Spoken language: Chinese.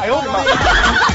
哎呦我的妈！